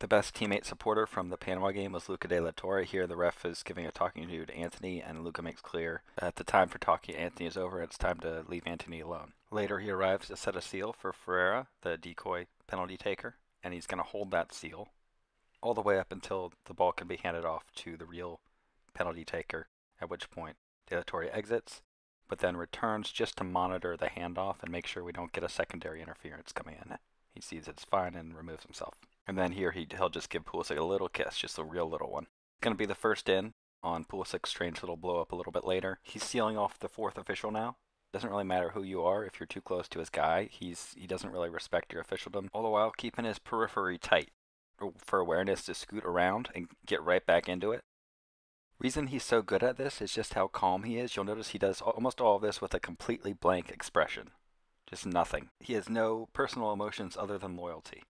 The best teammate supporter from the Panama game was Luca De La Torre. Here, the ref is giving a talking to to Anthony, and Luca makes clear that the time for talking to Anthony is over. It's time to leave Anthony alone. Later, he arrives to set a seal for Ferreira, the decoy penalty taker, and he's going to hold that seal all the way up until the ball can be handed off to the real penalty taker, at which point De La Torre exits, but then returns just to monitor the handoff and make sure we don't get a secondary interference coming in. He sees it's fine and removes himself. And then here he, he'll just give Pulisic a little kiss, just a real little one. It's Going to be the first in on Pulisic's strange little blow up a little bit later. He's sealing off the fourth official now. Doesn't really matter who you are if you're too close to his guy. He's he doesn't really respect your officialdom. All the while keeping his periphery tight for awareness to scoot around and get right back into it. Reason he's so good at this is just how calm he is. You'll notice he does almost all of this with a completely blank expression. Just nothing. He has no personal emotions other than loyalty.